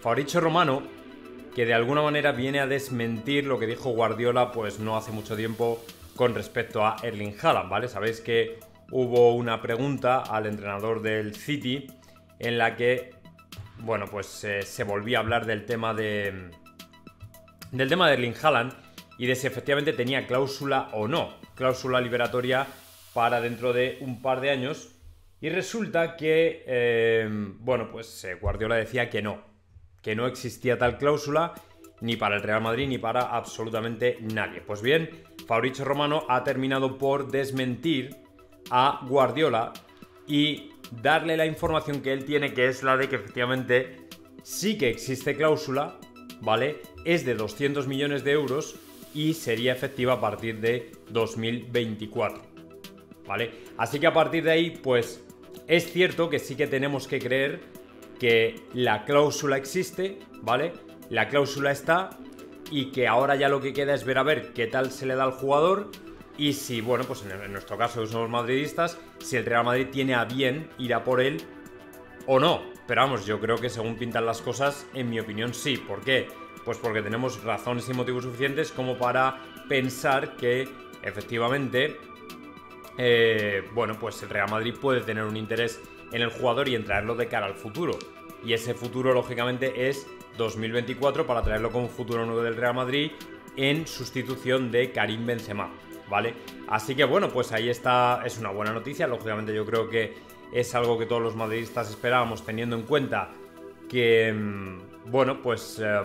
Fabricio Romano, que de alguna manera viene a desmentir lo que dijo Guardiola pues no hace mucho tiempo con respecto a Erling Haaland, ¿vale? Sabéis que hubo una pregunta al entrenador del City en la que, bueno, pues eh, se volvía a hablar del tema de... del tema de Erling Haaland y de si efectivamente tenía cláusula o no, cláusula liberatoria para dentro de un par de años. Y resulta que, eh, bueno, pues eh, Guardiola decía que no, que no existía tal cláusula ni para el Real Madrid ni para absolutamente nadie. Pues bien, Fabricio Romano ha terminado por desmentir a Guardiola y darle la información que él tiene, que es la de que efectivamente sí que existe cláusula, ¿vale? Es de 200 millones de euros y sería efectiva a partir de 2024, ¿vale? Así que a partir de ahí, pues es cierto que sí que tenemos que creer que la cláusula existe, ¿vale? La cláusula está y que ahora ya lo que queda es ver a ver qué tal se le da al jugador y si, bueno, pues en, nuestro caso somos madridistas, si el Real Madrid tiene a bien ir a por él o no. Pero vamos, yo creo que según pintan las cosas, en mi opinión sí. ¿Por qué? Pues porque tenemos razones y motivos suficientes como para pensar que efectivamente, eh, bueno, pues el Real Madrid puede tener un interés en el jugador y en traerlo de cara al futuro. Y ese futuro, lógicamente, es 2024 para traerlo como futuro nuevo del Real Madrid en sustitución de Karim Benzema, ¿vale? Así que bueno, pues ahí está, es una buena noticia, lógicamente yo creo que es algo que todos los madridistas esperábamos teniendo en cuenta que, mm, bueno, pues eh,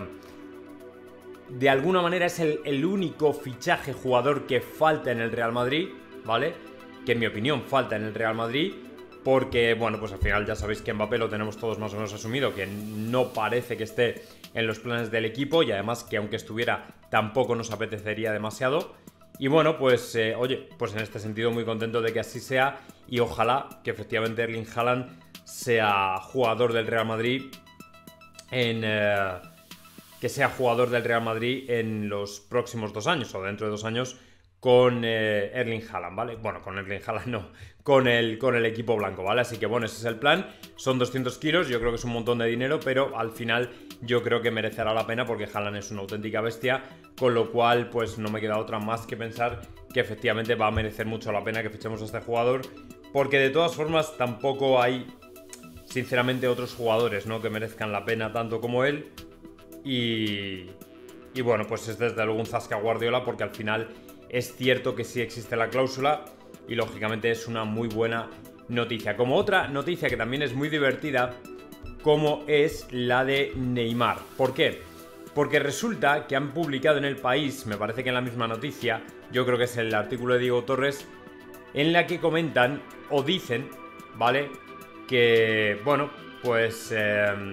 de alguna manera es el único fichaje jugador que falta en el Real Madrid, ¿vale? Que en mi opinión falta en el Real Madrid porque, bueno, pues al final ya sabéis que Mbappé lo tenemos todos más o menos asumido, que no parece que esté en los planes del equipo y además que aunque estuviera tampoco nos apetecería demasiado. Y bueno, pues eh, oye, pues en este sentido muy contento de que así sea y ojalá que efectivamente Erling Haaland sea jugador del Real Madrid en... Eh, que sea jugador del Real Madrid en los próximos dos años o dentro de dos años con eh, Erling Haaland, ¿vale? Bueno, con Erling Haaland no, con el, con el equipo blanco, ¿vale? Así que bueno, ese es el plan. Son 200 kilos, yo creo que es un montón de dinero, pero al final yo creo que merecerá la pena porque Haaland es una auténtica bestia, con lo cual pues no me queda otra más que pensar que efectivamente va a merecer mucho la pena que fichemos a este jugador, porque de todas formas tampoco hay, sinceramente, otros jugadores, ¿no? Que merezcan la pena tanto como él. Y, y bueno, pues es desde luego un Zasca Guardiola porque al final es cierto que sí existe la cláusula y lógicamente es una muy buena noticia. Como otra noticia que también es muy divertida, como es la de Neymar. ¿Por qué? Porque resulta que han publicado en el país, me parece que en la misma noticia, yo creo que es el artículo de Diego Torres, en la que comentan o dicen, ¿vale? Que, bueno, pues... Em,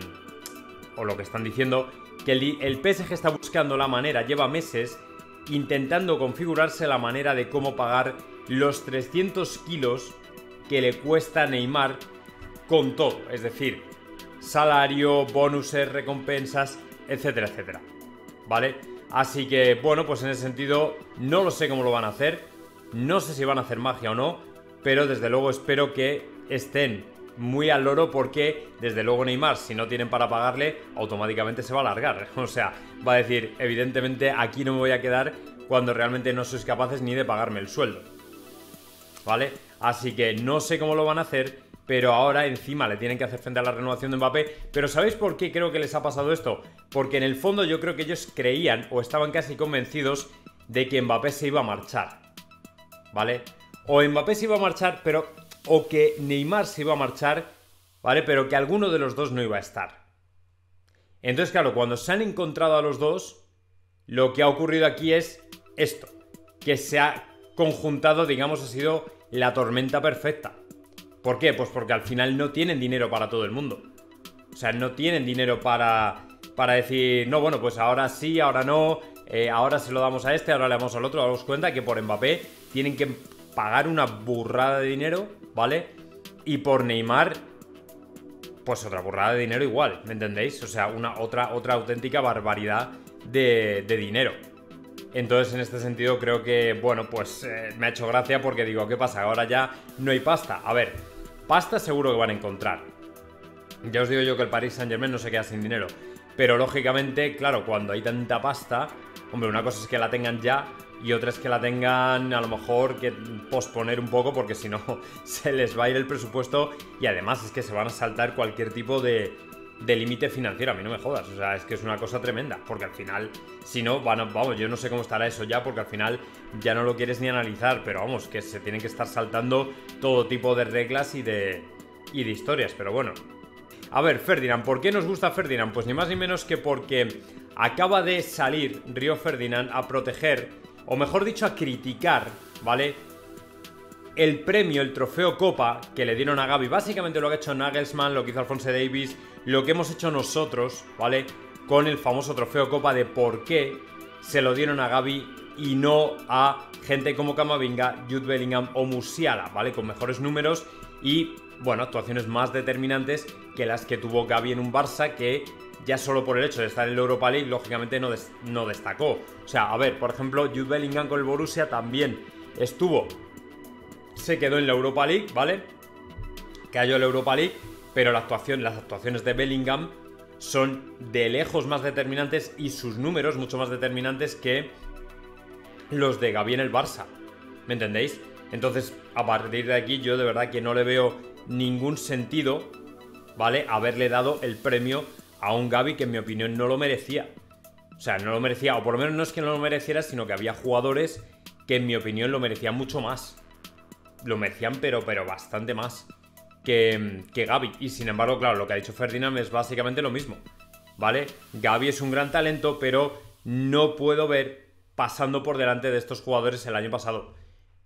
o lo que están diciendo, que el, el PSG está buscando la manera, lleva meses intentando configurarse la manera de cómo pagar los 300 kilos que le cuesta Neymar con todo, es decir, salario, bonuses, recompensas, etcétera, etcétera. ¿Vale? Así que, bueno, pues en ese sentido, no lo sé cómo lo van a hacer, no sé si van a hacer magia o no, pero desde luego espero que estén muy al loro porque desde luego Neymar, si no tienen para pagarle, automáticamente se va a largar. O sea, va a decir, evidentemente aquí no me voy a quedar cuando realmente no sois capaces ni de pagarme el sueldo. ¿Vale? Así que no sé cómo lo van a hacer, pero ahora encima le tienen que hacer frente a la renovación de Mbappé. Pero ¿sabéis por qué creo que les ha pasado esto? Porque en el fondo yo creo que ellos creían o estaban casi convencidos de que Mbappé se iba a marchar. ¿Vale? O Mbappé se iba a marchar, pero o que Neymar se iba a marchar, ¿vale? Pero que alguno de los dos no iba a estar. Entonces, claro, cuando se han encontrado a los dos, lo que ha ocurrido aquí es esto, que se ha conjuntado, digamos, ha sido la tormenta perfecta. ¿Por qué? Pues porque al final no tienen dinero para todo el mundo. O sea, no tienen dinero para, para decir, no, bueno, pues ahora sí, ahora no, eh, ahora se lo damos a este, ahora le damos al otro. Daros cuenta que por Mbappé tienen que pagar una burrada de dinero, ¿vale? Y por Neymar, pues otra burrada de dinero igual, ¿me entendéis? O sea, una otra, otra auténtica barbaridad de, dinero. Entonces, en este sentido, creo que, bueno, pues eh, me ha hecho gracia porque digo, ¿qué pasa? Ahora ya no hay pasta. A ver, pasta seguro que van a encontrar. Ya os digo yo que el Paris Saint Germain no se queda sin dinero. Pero lógicamente, claro, cuando hay tanta pasta, hombre, una cosa es que la tengan ya y otra es que la tengan a lo mejor que posponer un poco porque si no se les va a ir el presupuesto y además es que se van a saltar cualquier tipo de, de límite financiero. A mí no me jodas, o sea, es que es una cosa tremenda porque al final, si no, van vamos, yo no sé cómo estará eso ya porque al final ya no lo quieres ni analizar, pero vamos, que se tienen que estar saltando todo tipo de reglas y de, y de historias, pero bueno. A ver, Ferdinand, ¿por qué nos gusta Ferdinand? Pues ni más ni menos que porque acaba de salir Río Ferdinand a proteger, o mejor dicho, a criticar, ¿vale? El premio, el trofeo Copa que le dieron a Gaby. Básicamente lo que ha hecho Nagelsmann, lo que hizo Alfonso Davis, lo que hemos hecho nosotros, ¿vale? Con el famoso trofeo Copa de por qué se lo dieron a Gaby y no a gente como Camavinga, Jude Bellingham o Musiala, ¿vale? Con mejores números y, bueno, actuaciones más determinantes que las que tuvo Gaby en un Barça que ya solo por el hecho de estar en la Europa League, lógicamente no, no destacó. O sea, a ver, por ejemplo, Jude Bellingham con el Borussia también estuvo. Se quedó en la Europa League, ¿vale? Cayó en la Europa League, pero la actuación, las actuaciones de Bellingham son de lejos más determinantes y sus números mucho más determinantes que los de Gaby en el Barça. ¿Me entendéis? Entonces, a partir de aquí, yo de verdad que no le veo ningún sentido, ¿vale? Haberle dado el premio a un Gaby que en mi opinión no lo merecía. O sea, no lo merecía, o por lo menos no es que no lo mereciera, sino que había jugadores que en mi opinión lo merecían mucho más. Lo merecían, pero, pero bastante más que, que Gaby. Y sin embargo, claro, lo que ha dicho Ferdinand es básicamente lo mismo. ¿Vale? Gaby es un gran talento, pero no puedo ver pasando por delante de estos jugadores el año pasado.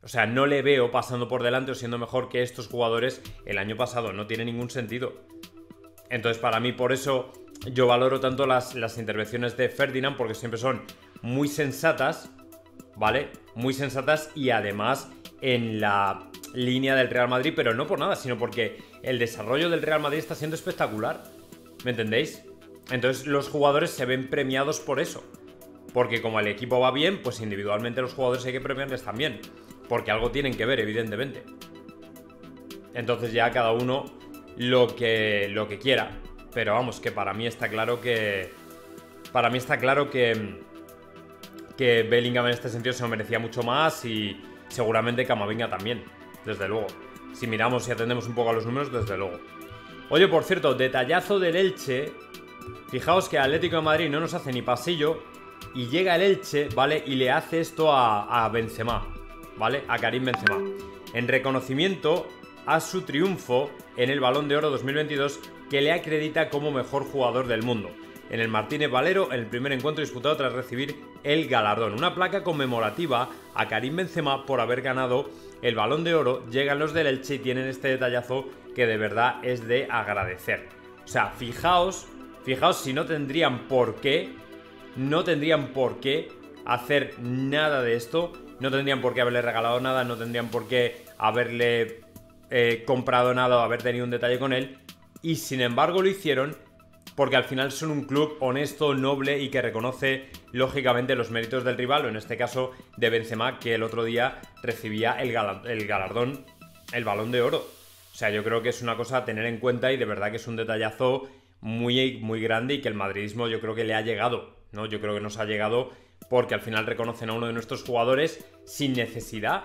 O sea, no le veo pasando por delante o siendo mejor que estos jugadores el año pasado. No tiene ningún sentido. Entonces, para mí, por eso yo valoro tanto las, las intervenciones de Ferdinand, porque siempre son muy sensatas, ¿vale? Muy sensatas y además en la línea del Real Madrid, pero no por nada, sino porque el desarrollo del Real Madrid está siendo espectacular. ¿Me entendéis? Entonces los jugadores se ven premiados por eso. Porque como el equipo va bien, pues individualmente los jugadores hay que premiarles también. Porque algo tienen que ver, evidentemente. Entonces ya cada uno lo que, lo que quiera. Pero vamos, que para mí está claro que... Para mí está claro que... Que Bellingham en este sentido se lo merecía mucho más y seguramente Camavinga también, desde luego. Si miramos y atendemos un poco a los números, desde luego. Oye, por cierto, detallazo del Elche. Fijaos que Atlético de Madrid no nos hace ni pasillo y llega el Elche, ¿vale? Y le hace esto a, a Benzema, ¿vale? A Karim Benzema. En reconocimiento a su triunfo en el Balón de Oro 2022 que le acredita como mejor jugador del mundo. En el Martínez Valero, en el primer encuentro disputado tras recibir el galardón. Una placa conmemorativa a Karim Benzema por haber ganado el Balón de Oro. Llegan los del Elche y tienen este detallazo que de verdad es de agradecer. O sea, fijaos, fijaos si no tendrían por qué no tendrían por qué hacer nada de esto, no tendrían por qué haberle regalado nada, no tendrían por qué haberle comprado nada o haber tenido un detalle con él, y sin embargo lo hicieron porque al final son un club honesto, noble y que reconoce lógicamente los méritos del rival, o en este caso de Benzema, que el otro día recibía el, el galardón, el balón de oro. O sea, yo creo que es una cosa a tener en cuenta y de verdad que es un detallazo muy, muy grande y que el madridismo yo creo que le ha llegado. ¿no? Yo creo que nos ha llegado porque al final reconocen a uno de nuestros jugadores sin necesidad.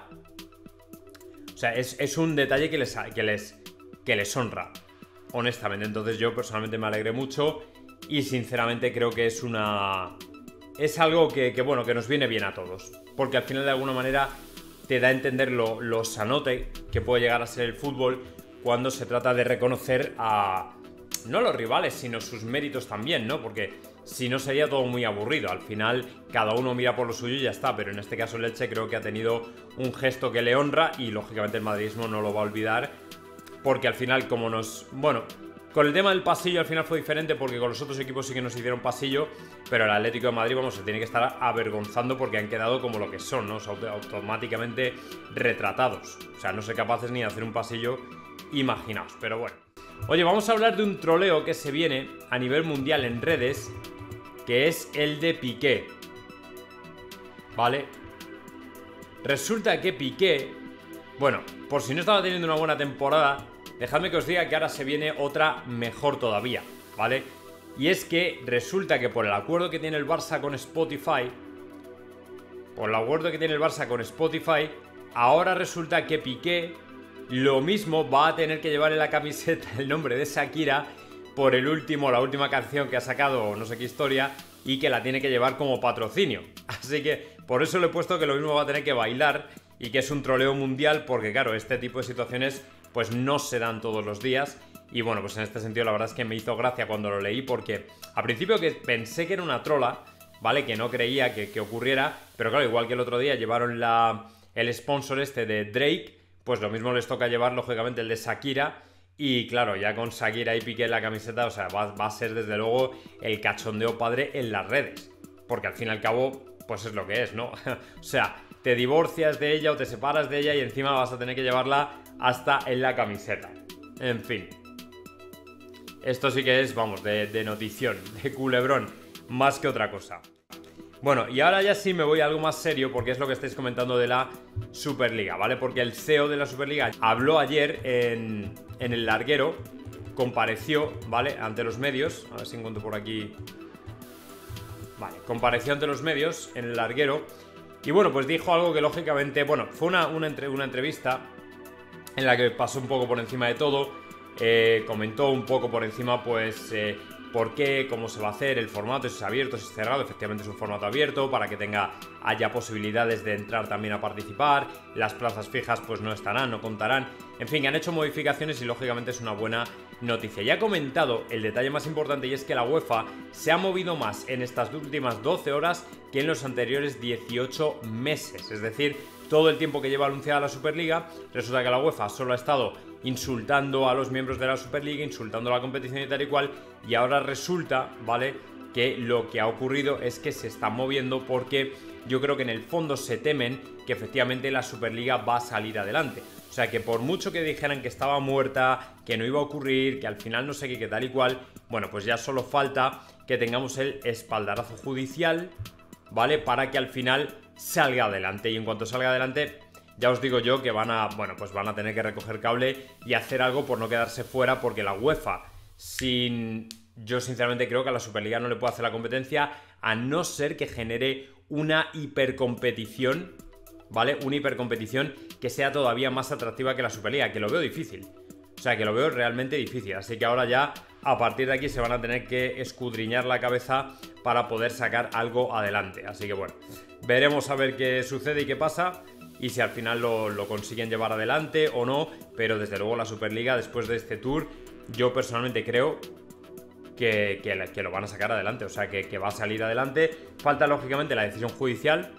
Sea, es, un detalle que les, que, les, que les honra, honestamente. Entonces yo personalmente me alegré mucho y sinceramente creo que es una... Es algo que, bueno, que nos viene bien a todos. Porque al final de alguna manera te da a entender lo, lo sanote que puede llegar a ser el fútbol cuando se trata de reconocer a... No los rivales, sino sus méritos también, ¿no? Porque si no sería todo muy aburrido. Al final cada uno mira por lo suyo y ya está, pero en este caso el Elche creo que ha tenido un gesto que le honra y lógicamente el madridismo no lo va a olvidar porque al final como nos... Bueno, con el tema del pasillo al final fue diferente porque con los otros equipos sí que nos hicieron pasillo, pero el Atlético de Madrid, vamos, se tiene que estar avergonzando porque han quedado como lo que son, ¿no? automáticamente retratados. O sea, no sé capaces ni de hacer un pasillo, imaginaos, pero bueno. Oye, vamos a hablar de un troleo que se viene a nivel mundial en redes que es el de Piqué. ¿Vale? Resulta que Piqué, bueno, por si no estaba teniendo una buena temporada, dejadme que os diga que ahora se viene otra mejor todavía, ¿vale? Y es que resulta que por el acuerdo que tiene el Barça con Spotify, por el acuerdo que tiene el Barça con Spotify, ahora resulta que Piqué lo mismo va a tener que llevar en la camiseta el nombre de Shakira por el último, la última canción que ha sacado, no sé qué historia, y que la tiene que llevar como patrocinio. Así que por eso le he puesto que lo mismo va a tener que bailar y que es un troleo mundial porque claro, este tipo de situaciones pues no se dan todos los días y bueno, pues en este sentido la verdad es que me hizo gracia cuando lo leí porque a principio que pensé que era una trola, ¿vale? Que no creía que, ocurriera, pero claro, igual que el otro día llevaron la, el sponsor este de Drake, pues lo mismo les toca llevar lógicamente el de Shakira y claro, ya con Shakira y Piqué en la camiseta, o sea, va, a ser desde luego el cachondeo padre en las redes. Porque al fin y al cabo, pues es lo que es, ¿no? o sea, te divorcias de ella o te separas de ella y encima vas a tener que llevarla hasta en la camiseta. En fin. Esto sí que es, vamos, de notición, de culebrón, más que otra cosa. Bueno, y ahora ya sí me voy a algo más serio porque es lo que estáis comentando de la Superliga, ¿vale? Porque el CEO de la Superliga habló ayer en, en el larguero, compareció, ¿vale? Ante los medios, a ver si encuentro por aquí... Vale, compareció ante los medios en el larguero y bueno, pues dijo algo que lógicamente, bueno, fue una, una, entrevista en la que pasó un poco por encima de todo, eh, comentó un poco por encima pues eh, por qué, cómo se va a hacer, el formato, si es abierto, si es cerrado, efectivamente es un formato abierto para que tenga haya posibilidades de entrar también a participar, las plazas fijas pues no estarán, no contarán, en fin, han hecho modificaciones y lógicamente es una buena noticia. Ya he comentado el detalle más importante y es que la UEFA se ha movido más en estas últimas 12 horas que en los anteriores 18 meses, es decir, todo el tiempo que lleva anunciada la Superliga, resulta que la UEFA solo ha estado insultando a los miembros de la Superliga, insultando a la competición y tal y cual, y ahora resulta, ¿vale? Que lo que ha ocurrido es que se está moviendo porque yo creo que en el fondo se temen que efectivamente la Superliga va a salir adelante. O sea que por mucho que dijeran que estaba muerta, que no iba a ocurrir, que al final no sé qué, que tal y cual, bueno, pues ya solo falta que tengamos el espaldarazo judicial, ¿vale? Para que al final salga adelante. Y en cuanto salga adelante, ya os digo yo que van a, bueno, pues van a tener que recoger cable y hacer algo por no quedarse fuera, porque la UEFA, sin. Yo sinceramente creo que a la Superliga no le puede hacer la competencia, a no ser que genere una hipercompetición, ¿vale? Una hipercompetición que sea todavía más atractiva que la Superliga, que lo veo difícil. O sea, que lo veo realmente difícil. Así que ahora ya, a partir de aquí, se van a tener que escudriñar la cabeza para poder sacar algo adelante. Así que bueno, veremos a ver qué sucede y qué pasa y si al final lo, consiguen llevar adelante o no, pero desde luego la Superliga después de este tour yo personalmente creo que, que, lo van a sacar adelante, o sea que, va a salir adelante. Falta lógicamente la decisión judicial,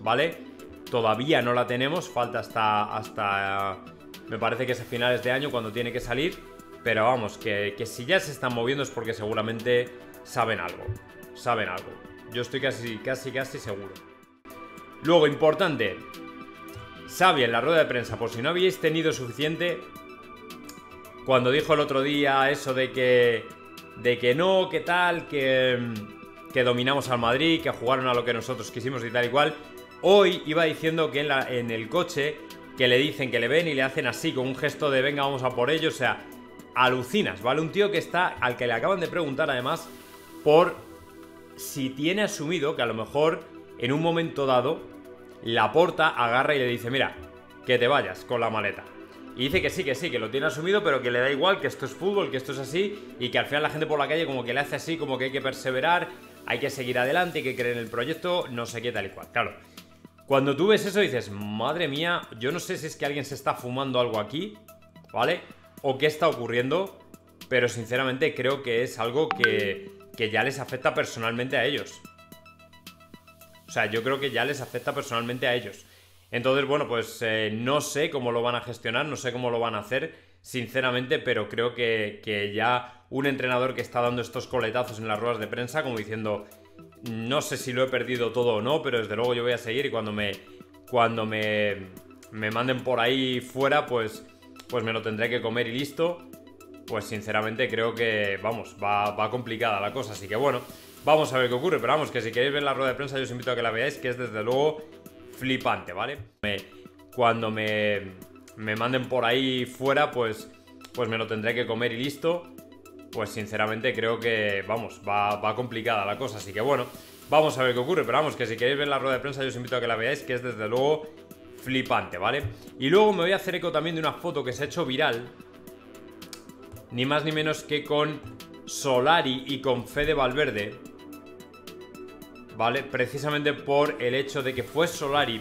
¿vale? Todavía no la tenemos, falta hasta, hasta me parece que es a finales de año cuando tiene que salir, pero vamos, que si ya se están moviendo es porque seguramente saben algo, saben algo. Yo estoy casi, casi, casi seguro. Luego, importante, Xavi en la rueda de prensa, por si no habíais tenido suficiente, cuando dijo el otro día eso de que, de que no, que tal, que, que dominamos al Madrid, que jugaron a lo que nosotros quisimos y tal y cual, hoy iba diciendo que en, la, en el coche, que le dicen, que le ven y le hacen así, con un gesto de venga, vamos a por ello, o sea, alucinas, ¿vale? Un tío que está, al que le acaban de preguntar además, por si tiene asumido que a lo mejor en un momento dado la porta agarra y le dice, mira, que te vayas con la maleta. Y dice que sí, que sí, que lo tiene asumido, pero que le da igual, que esto es fútbol, que esto es así, y que al final la gente por la calle como que le hace así, como que hay que perseverar, hay que seguir adelante, hay que creer en el proyecto, no sé qué tal y cual. Claro, cuando tú ves eso dices, madre mía, yo no sé si es que alguien se está fumando algo aquí, ¿vale? O qué está ocurriendo, pero sinceramente creo que es algo que, que ya les afecta personalmente a ellos. O sea, yo creo que ya les afecta personalmente a ellos. Entonces, bueno, pues eh, no sé cómo lo van a gestionar, no sé cómo lo van a hacer, sinceramente, pero creo que, ya un entrenador que está dando estos coletazos en las ruedas de prensa, como diciendo, no sé si lo he perdido todo o no, pero desde luego yo voy a seguir y cuando me, cuando me, me manden por ahí fuera, pues, pues me lo tendré que comer y listo. Pues sinceramente creo que, vamos, va, va complicada la cosa, así que bueno. Vamos a ver qué ocurre, pero vamos, que si queréis ver la rueda de prensa yo os invito a que la veáis, que es desde luego flipante, ¿vale? cuando me, me manden por ahí fuera, pues, pues me lo tendré que comer y listo. Pues sinceramente creo que, vamos, va, va complicada la cosa. Así que bueno, vamos a ver qué ocurre. Pero vamos, que si queréis ver la rueda de prensa yo os invito a que la veáis, que es desde luego flipante, ¿vale? Y luego me voy a hacer eco también de una foto que se ha hecho viral. Ni más ni menos que con Solari y con Fede Valverde. ¿Vale? Precisamente por el hecho de que fue Solari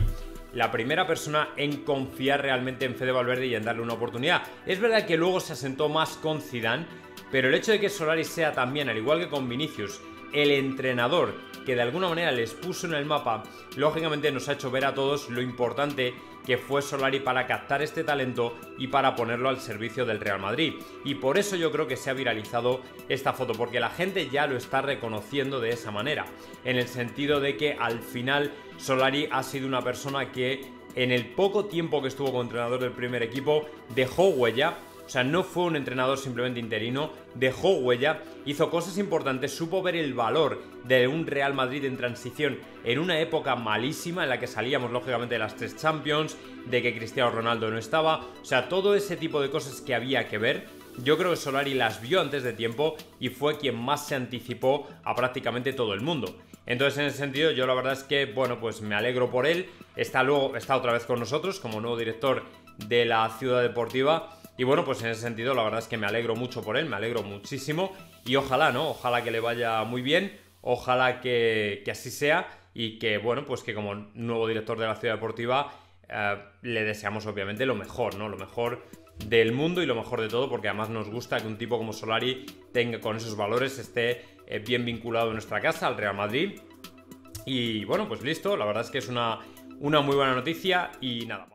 la primera persona en confiar realmente en Fede Valverde y en darle una oportunidad. Es verdad que luego se asentó más con Zidane, pero el hecho de que Solari sea también, al igual que con Vinicius, el entrenador que de alguna manera les puso en el mapa, lógicamente nos ha hecho ver a todos lo importante que fue Solari para captar este talento y para ponerlo al servicio del Real Madrid. Y por eso yo creo que se ha viralizado esta foto, porque la gente ya lo está reconociendo de esa manera, en el sentido de que al final Solari ha sido una persona que en el poco tiempo que estuvo como entrenador del primer equipo dejó huella o sea, no fue un entrenador simplemente interino, dejó huella, hizo cosas importantes, supo ver el valor de un Real Madrid en transición en una época malísima en la que salíamos lógicamente de las tres Champions, de que Cristiano Ronaldo no estaba, o sea, todo ese tipo de cosas que había que ver. Yo creo que Solari las vio antes de tiempo y fue quien más se anticipó a prácticamente todo el mundo. Entonces, en ese sentido, yo la verdad es que, bueno, pues me alegro por él. Está luego, está otra vez con nosotros como nuevo director de la ciudad deportiva y bueno, pues en ese sentido la verdad es que me alegro mucho por él, me alegro muchísimo y ojalá, ¿no? Ojalá que le vaya muy bien, ojalá que, así sea y que, bueno, pues que como nuevo director de la ciudad deportiva eh, le deseamos obviamente lo mejor, ¿no? Lo mejor del mundo y lo mejor de todo, porque además nos gusta que un tipo como Solari tenga con esos valores, esté eh, bien vinculado a nuestra casa, al Real Madrid. Y bueno, pues listo, la verdad es que es una, una muy buena noticia y nada.